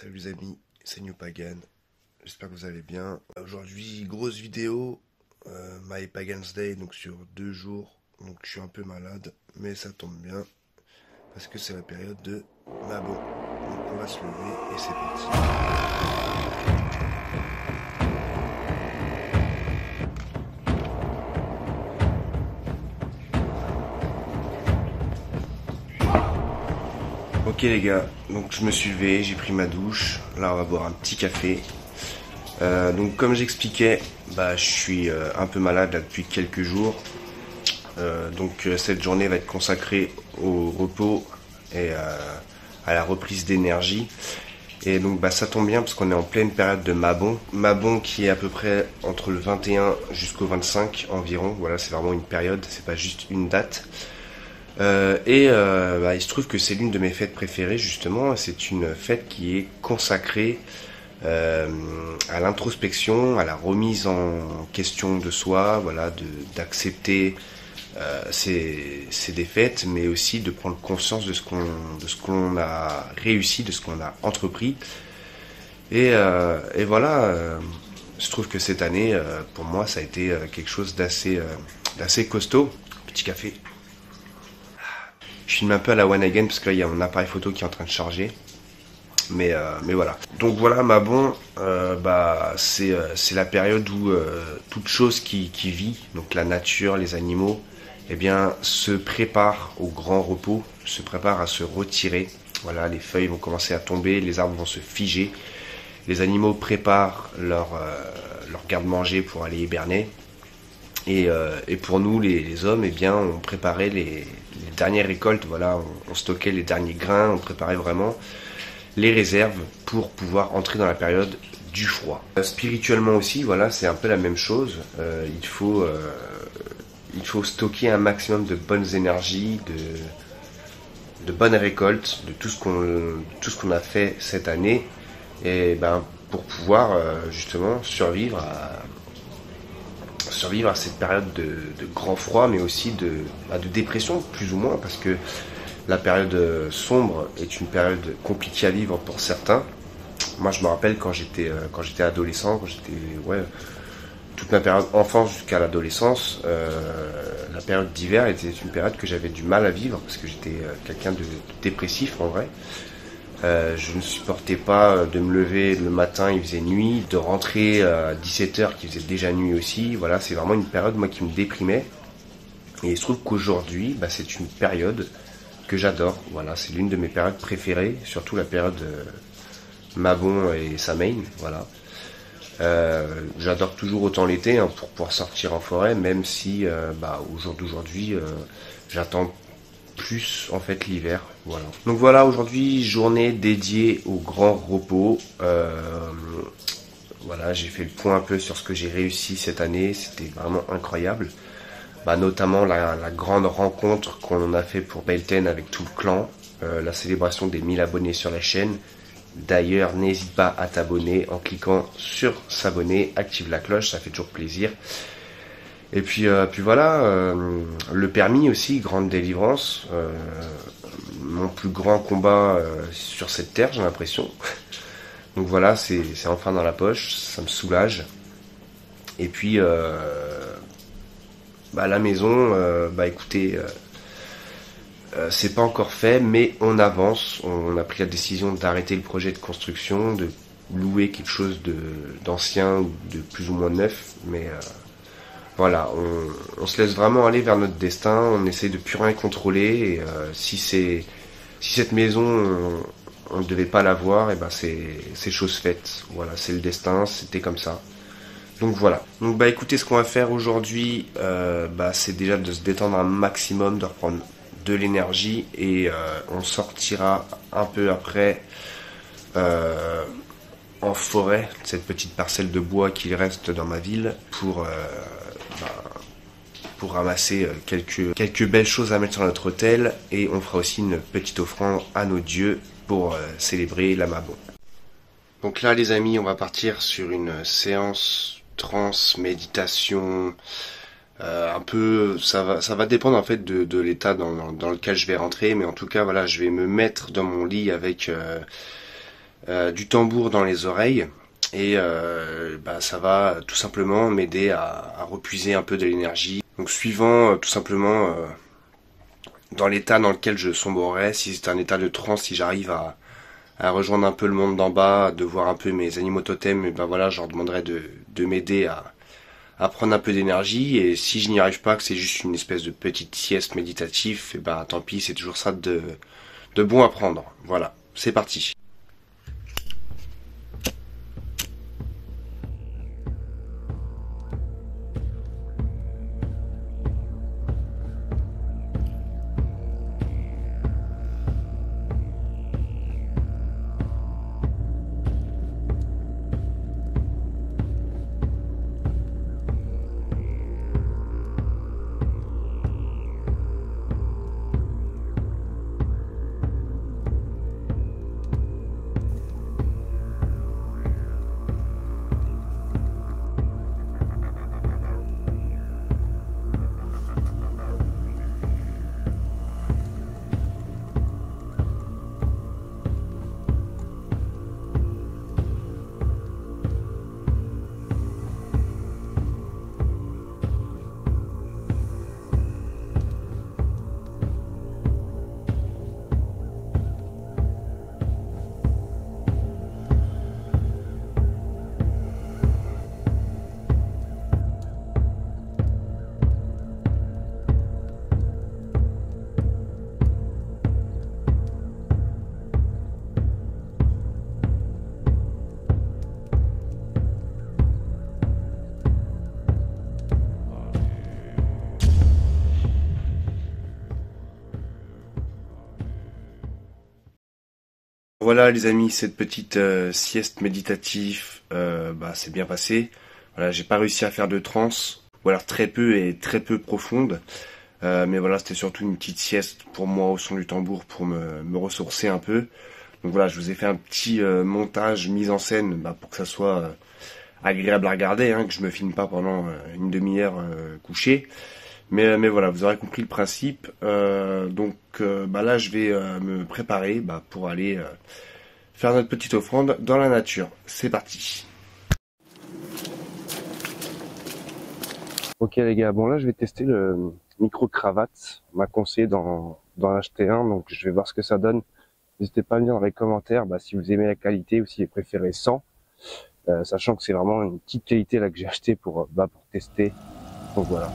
Salut les amis, c'est New Pagan. J'espère que vous allez bien. Aujourd'hui, grosse vidéo, euh, My Pagan's Day, donc sur deux jours. Donc je suis un peu malade, mais ça tombe bien parce que c'est la période de ma bon. Donc on va se lever et c'est parti. Ok les gars, donc je me suis levé, j'ai pris ma douche. Là on va boire un petit café. Euh, donc comme j'expliquais, bah, je suis euh, un peu malade là, depuis quelques jours. Euh, donc cette journée va être consacrée au repos et à la reprise d'énergie. Et donc bah, ça tombe bien parce qu'on est en pleine période de Mabon. Mabon qui est à peu près entre le 21 jusqu'au 25 environ. Voilà, c'est vraiment une période, c'est pas juste une date. Euh, et euh, bah, il se trouve que c'est l'une de mes fêtes préférées justement. C'est une fête qui est consacrée euh, à l'introspection, à la remise en question de soi, voilà, d'accepter ses, ses défaites, mais aussi de prendre conscience de ce qu'on qu'on a réussi, de ce qu'on a entrepris. Et, et voilà, je trouve que cette année, pour moi, ça a été quelque chose d'assez costaud. Petit café. Je filme un peu à la one again parce qu'il y a mon appareil photo qui est en train de charger. Mais, euh, mais voilà. Donc voilà, ma bon, euh, bah, c'est euh, c'est la période où toute chose qui, qui vit, donc la nature, les animaux, eh bien, se prépare au grand repos, se prépare à se retirer. Voilà, les feuilles vont commencer à tomber, les arbres vont se figer, les animaux préparent leur, leur garde-manger pour aller hiberner. Et, et pour nous, les, les hommes, eh bien, on préparait les, les dernières récoltes. Voilà, on, stockait les derniers grains, on préparait vraiment les réserves pour pouvoir entrer dans la période du froid. Euh, spirituellement aussi, voilà, c'est un peu la même chose. Euh, il faut, euh, il faut stocker un maximum de bonnes énergies, de, bonnes récoltes, de tout ce qu'on, a fait cette année, et ben pour pouvoir justement survivre à survivre à cette période de, grand froid, mais aussi de, bah, de dépression, plus ou moins, parce que la période euh, sombre est une période compliquée à vivre pour certains. Moi, je me rappelle quand j'étais euh, quand j'étais adolescent, quand j'étais ouais toute ma période enfance jusqu'à l'adolescence, euh, la période d'hiver était une période que j'avais du mal à vivre parce que j'étais quelqu'un de dépressif en vrai. Euh, je ne supportais pas de me lever le matin, il faisait nuit, de rentrer à 17h qui faisait déjà nuit aussi. Voilà, c'est vraiment une période moi qui me déprimait. Et il se trouve qu'aujourd'hui, bah, c'est une période que j'adore. Voilà, c'est l'une de mes périodes préférées, surtout la période euh, Mabon et Samain. Voilà. Euh, j'adore toujours autant l'été hein, pour pouvoir sortir en forêt, même si euh, bah, au jour d'aujourd'hui, euh, j'attends plus en fait l'hiver. Voilà. Donc voilà, aujourd'hui, journée dédiée au grand repos. Euh, voilà, j'ai fait le point un peu sur ce que j'ai réussi cette année. C'était vraiment incroyable. Bah, notamment la, grande rencontre qu'on a fait pour Belten avec tout le clan, euh, la célébration des 1000 abonnés sur la chaîne. D'ailleurs, n'hésite pas à t'abonner en cliquant sur s'abonner, active la cloche, ça fait toujours plaisir. Et puis, euh, puis voilà, euh, le permis aussi, grande délivrance. euh, mon plus grand combat sur cette terre, j'ai l'impression. Donc voilà, c'est enfin dans la poche, ça me soulage. Et puis, bah, la maison, bah écoutez, c'est pas encore fait, mais on avance. On a pris la décision d'arrêter le projet de construction, de louer quelque chose d'ancien ou de plus ou moins neuf, mais voilà, on, se laisse vraiment aller vers notre destin. On essaie de plus rien contrôler. Et euh, si cette maison on, ne devait pas l'avoir, et ben c'est chose faite. Voilà, c'est le destin. C'était comme ça. Donc voilà. Donc bah écoutez, ce qu'on va faire aujourd'hui, euh, bah c'est déjà de se détendre un maximum, de reprendre de l'énergie et euh, on sortira un peu après en forêt, cette petite parcelle de bois qui reste dans ma ville pour pour ramasser euh, quelques quelques belles choses à mettre sur notre hôtel. Et on fera aussi une petite offrande à nos dieux pour euh, célébrer la Mabon. Donc là les amis, on va partir sur une séance trans méditation euh, un peu ça va ça va dépendre en fait de, l'état dans, lequel je vais rentrer. Mais en tout cas voilà je vais me mettre dans mon lit avec euh, du tambour dans les oreilles et bah, ça va tout simplement m'aider à, à, repuiser un peu de l'énergie. Donc suivant tout simplement dans l'état dans lequel je sombrerais, si c'est un état de transe, si j'arrive à, rejoindre un peu le monde d'en bas, de voir un peu mes animaux totems, et ben voilà, je leur demanderai de, de m'aider à, à prendre un peu d'énergie. Et si je n'y arrive pas, que c'est juste une espèce de petite sieste méditative, et ben tant pis, c'est toujours ça de, de bon à prendre. Voilà, c'est parti. Voilà les amis, cette petite euh, sieste méditative, euh, bah, c'est bien passé. Voilà, j'ai pas réussi à faire de transe, ou alors très peu et très peu profonde. Euh, mais voilà, c'était surtout une petite sieste pour moi au son du tambour pour me, ressourcer un peu. Donc voilà, je vous ai fait un petit montage, mise en scène, bah, pour que ça soit agréable à regarder, hein, que je me filme pas pendant une demi-heure couché. Mais, mais voilà, vous aurez compris le principe. Euh, donc euh, bah là, je vais euh, me préparer bah, pour aller faire notre petite offrande dans la nature. C'est parti. Ok les gars, bon là je vais tester le micro-cravate. On m'a conseillé d'en acheter un, donc je vais voir ce que ça donne. N'hésitez pas à me dire dans les commentaires bah, si vous aimez la qualité ou si vous préférez sans. sachant que c'est vraiment une petite qualité là que j'ai acheté pour, bah, pour tester. Donc voilà.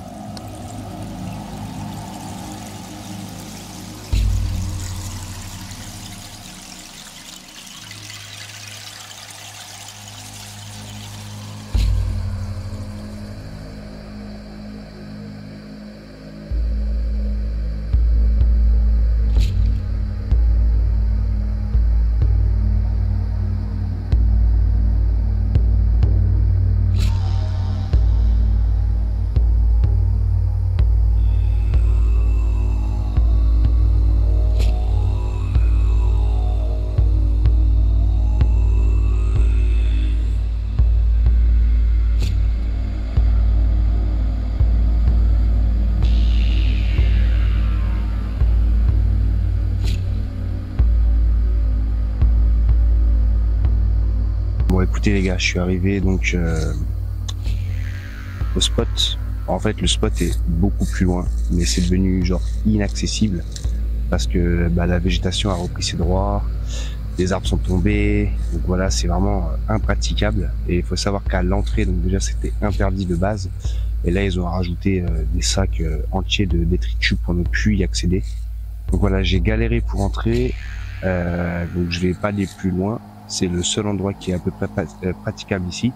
Les gars, je suis arrivé donc euh, au spot. En fait, le spot est beaucoup plus loin, mais c'est devenu genre inaccessible parce que bah, la végétation a repris ses droits, les arbres sont tombés, donc voilà, c'est vraiment euh, impraticable. Et il faut savoir qu'à l'entrée, donc déjà c'était interdit de base, et là ils ont rajouté euh, des sacs entiers de détritus pour ne plus y accéder. Donc voilà, j'ai galéré pour entrer, donc je vais pas aller plus loin. C'est le seul endroit qui est à peu près euh, praticable ici.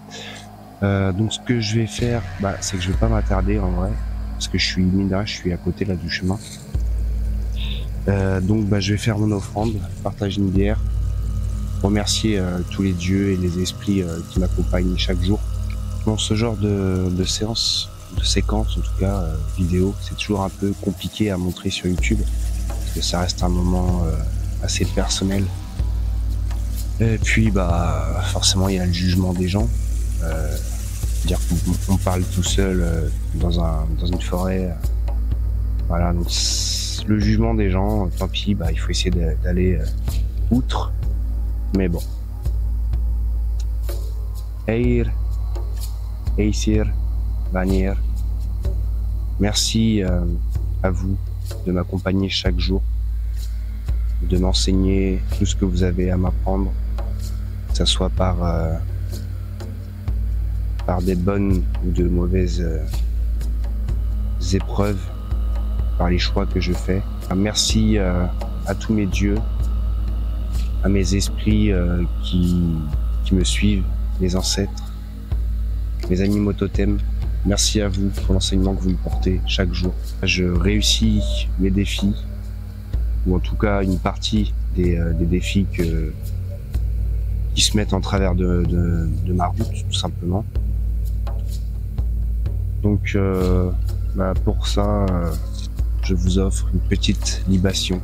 Euh, donc ce que je vais faire, bah, c'est que je vais pas m'attarder en vrai, parce que je suis mine je suis à côté là du chemin. Euh, donc bah, je vais faire mon offrande, partager une bière, remercier tous les dieux et les esprits qui m'accompagnent chaque jour. Dans ce genre de, de séance, de séquence en tout cas vidéo, c'est toujours un peu compliqué à montrer sur YouTube, parce que ça reste un moment assez personnel et puis, bah, forcément, il y a le jugement des gens. Euh, dire qu'on parle tout seul euh, dans, un, dans une forêt. Euh, voilà, donc le jugement des gens, tant pis, bah, il faut essayer d'aller euh, outre. Mais bon, Eir, Eisir, Vanir. Merci à vous de m'accompagner chaque jour, de m'enseigner tout ce que vous avez à m'apprendre, ce soit par, euh, par des bonnes ou de mauvaises euh, épreuves, par les choix que je fais. Merci à tous mes dieux, à mes esprits qui, me suivent, mes ancêtres, mes animaux totems. Merci à vous pour l'enseignement que vous me portez chaque jour. Je réussis mes défis, ou en tout cas une partie des, euh, défis que, qui se mettent en travers de, ma route, tout simplement. Donc euh, bah, pour ça, euh, je vous offre une petite libation.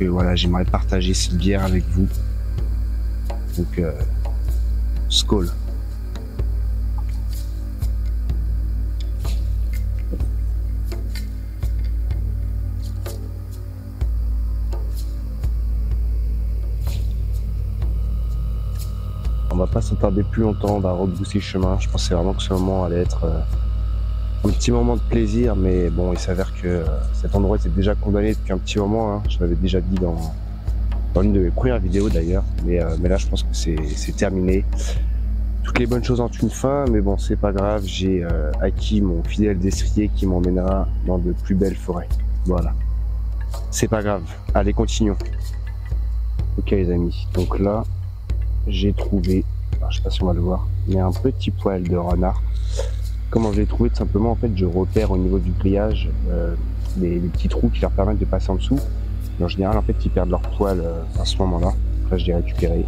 Et voilà, j'aimerais partager cette bière avec vous. Donc, euh. Pas s'attarder plus longtemps, on va rebrousser chemin. Je pensais vraiment que ce moment allait être euh, un petit moment de plaisir, mais bon, il s'avère que euh, cet endroit était déjà condamné depuis un petit moment. Hein. Je l'avais déjà dit dans, dans une de mes premières vidéos d'ailleurs, mais, euh, là je pense que c'est terminé. Toutes les bonnes choses ont une fin, mais bon, c'est pas grave, j'ai acquis mon fidèle destrier qui m'emmènera dans de plus belles forêts. Voilà. C'est pas grave. Allez, continuons. Ok les amis, donc là, j'ai trouvé, je sais pas si on va le voir, mais un petit poil de renard. Comment je l'ai trouvé Tout simplement, en fait, je repère au niveau du grillage euh, les, petits trous qui leur permettent de passer en dessous. en général, en fait, ils perdent leur poil euh, à ce moment-là. Après, je l'ai récupéré.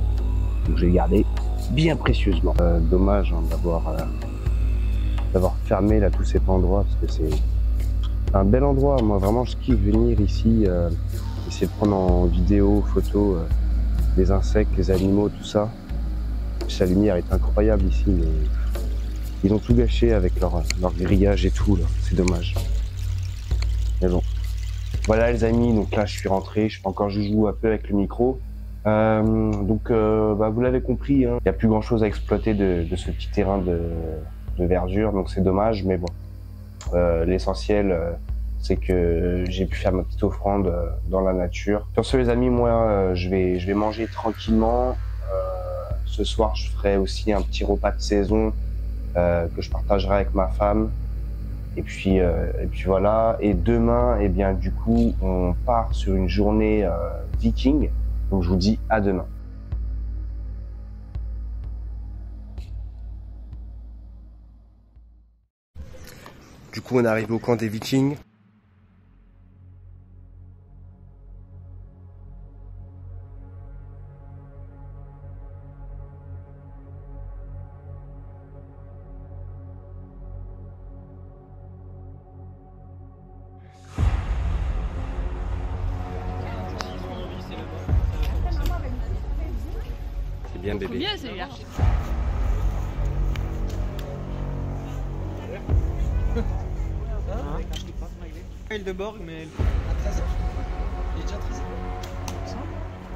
Donc, je l'ai gardé bien précieusement. Euh, dommage hein, d'avoir euh, fermé là tous ces endroits parce que c'est un bel endroit. Moi, vraiment, je kiffe venir ici, essayer de prendre en vidéo, photo les insectes, les animaux, tout ça. Sa lumière est incroyable ici, mais ils ont tout gâché avec leur, grillage et tout. C'est dommage. Mais bon. Voilà les amis, donc là je suis rentré, je fais encore joue un peu avec le micro. Euh, donc euh, bah, vous l'avez compris, hein. il n'y a plus grand chose à exploiter de, ce petit terrain de, verdure, donc c'est dommage, mais bon. Euh, L'essentiel, c'est que j'ai pu faire ma petite offrande dans la nature. Sur ce les amis, moi je vais je vais manger tranquillement. Ce soir je ferai aussi un petit repas de saison que je partagerai avec ma femme. Et puis, euh, et puis voilà. Et demain, eh bien, du coup, on part sur une journée euh, viking. Donc, je vous dis à demain. Du coup, on arrive au camp des vikings. Bien bébé. bien celui-là. Il de Borg, mais à 13 ans. Il est déjà 13 ans.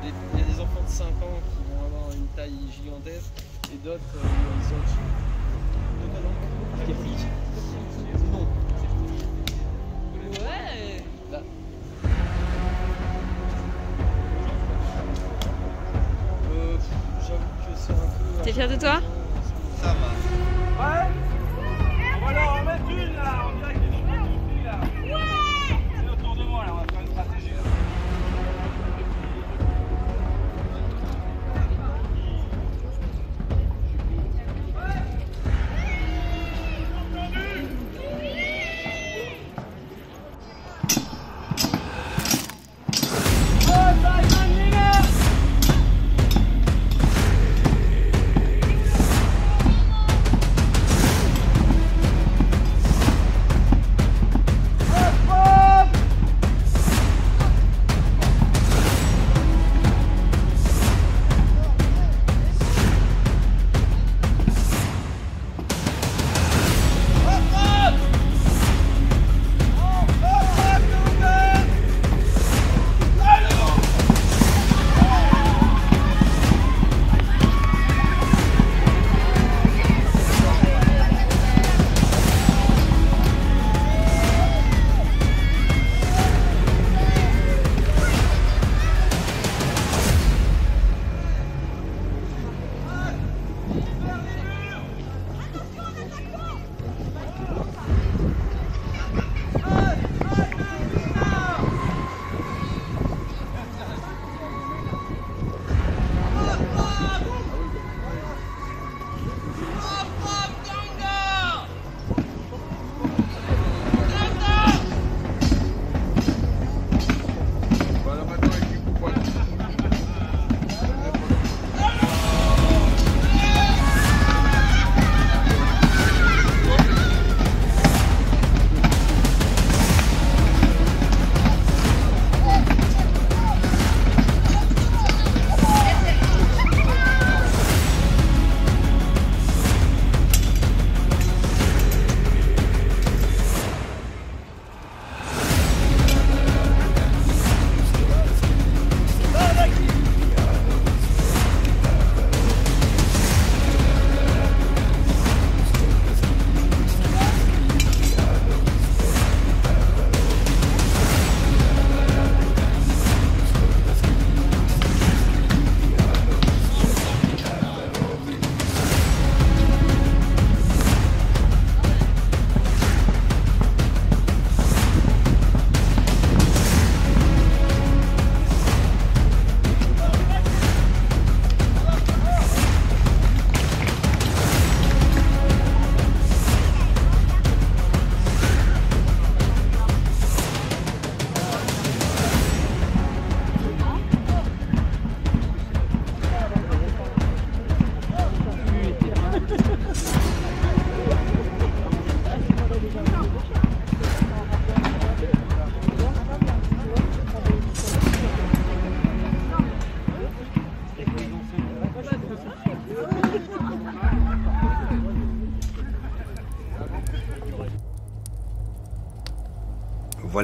Il y a des enfants de 5 ans qui vont avoir une taille gigantesque et d'autres euh, ils sont De toi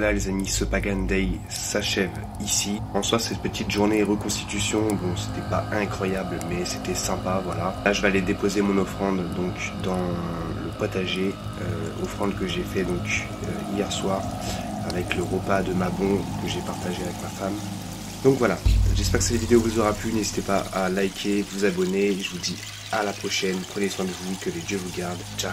voilà les amis, ce Pagan Day s'achève ici. En soi, cette petite journée reconstitution, bon, c'était pas incroyable, mais c'était sympa, voilà. Là, je vais aller déposer mon offrande donc dans le potager, euh, offrande que j'ai fait donc euh, hier soir avec le repas de ma bombe que j'ai partagé avec ma femme. Donc voilà, j'espère que cette vidéo vous aura plu. N'hésitez pas à liker, vous abonner. Je vous dis à la prochaine. Prenez soin de vous, que les dieux vous gardent. Ciao